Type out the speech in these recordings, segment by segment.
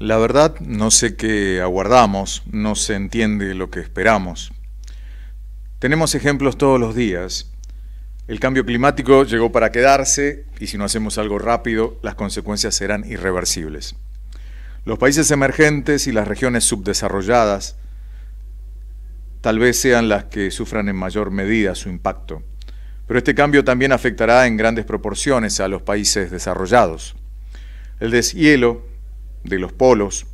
La verdad, no sé qué aguardamos, no se entiende lo que esperamos. Tenemos ejemplos todos los días. El cambio climático llegó para quedarse y si no hacemos algo rápido, las consecuencias serán irreversibles. Los países emergentes y las regiones subdesarrolladas tal vez sean las que sufran en mayor medida su impacto, pero este cambio también afectará en grandes proporciones a los países desarrollados. El deshielo de los polos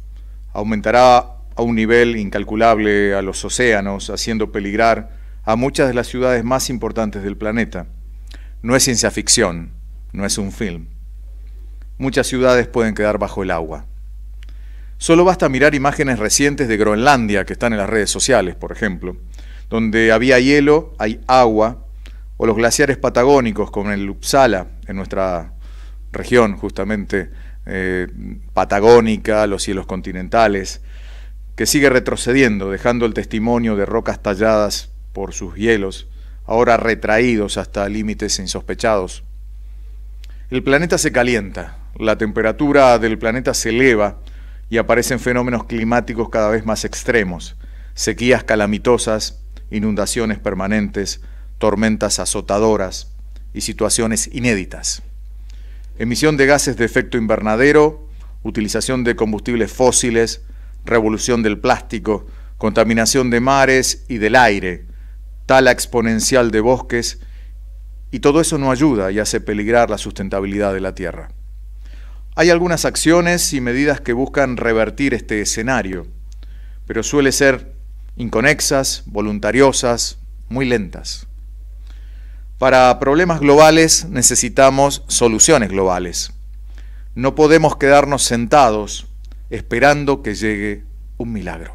aumentará a un nivel incalculable a los océanos, haciendo peligrar a muchas de las ciudades más importantes del planeta. No es ciencia ficción, no es un film. Muchas ciudades pueden quedar bajo el agua. Solo basta mirar imágenes recientes de Groenlandia que están en las redes sociales, por ejemplo, donde había hielo, hay agua, o los glaciares patagónicos como el Uppsala, en nuestra región justamente eh, patagónica, los cielos continentales, que sigue retrocediendo, dejando el testimonio de rocas talladas por sus hielos, ahora retraídos hasta límites insospechados. El planeta se calienta, la temperatura del planeta se eleva y aparecen fenómenos climáticos cada vez más extremos, sequías calamitosas, inundaciones permanentes, tormentas azotadoras y situaciones inéditas emisión de gases de efecto invernadero, utilización de combustibles fósiles, revolución del plástico, contaminación de mares y del aire, tala exponencial de bosques, y todo eso no ayuda y hace peligrar la sustentabilidad de la Tierra. Hay algunas acciones y medidas que buscan revertir este escenario, pero suele ser inconexas, voluntariosas, muy lentas. Para problemas globales necesitamos soluciones globales. No podemos quedarnos sentados esperando que llegue un milagro.